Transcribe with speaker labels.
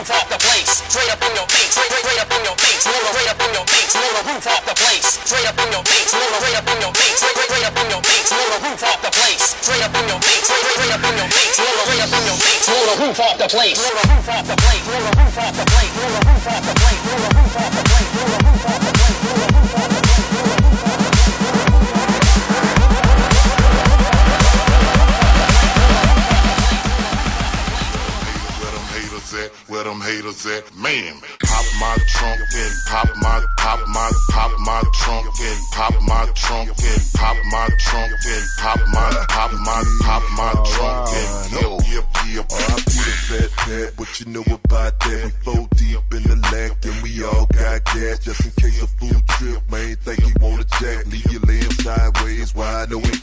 Speaker 1: roof off the place. Straight up in your face. Straight, straight, straight up in your face. Blow the rate up in your face. Blow the roof off the place. Straight up in your face. Blow the rate up in your face. Straight, straight, straight up in your face. Blow the roof off the place. Straight up in your face. Straight, straight, straight up in your face. Blow the rate up in your face. Blow the roof off the place. Blow the roof off the place. Blow the roof off the place. Blow the roof off the place. Blow the roof off the place.
Speaker 2: Haters at? Where them haters at? Man, pop my trunk and pop my, pop my, pop my trunk and pop my trunk and pop my trunk and pop my, pop my, pop my trunk and yep, yep, yep.
Speaker 3: R.I.P. the fat pat, what you know about that? We four deep in the Lac and we all got gas just in case a fool trip. Man, think he wanna jack, leave you laying sideways, wide awake